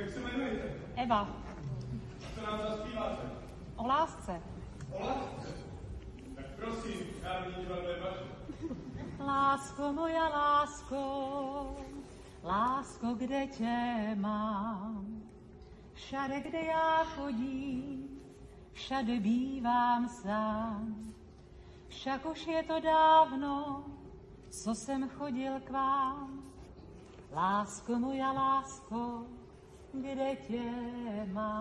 Jak se jmenujete? Eva, Co nám zaspíváte? o lásce. O lásce. Tak prosím, Národní divadlo vaše. Lásko moja lásko, lásko, kde tě mám? Všade, kde já chodím, všade bývám sám. Však už je to dávno, co jsem chodil k vám. Lásko moja lásko, kde tě mám?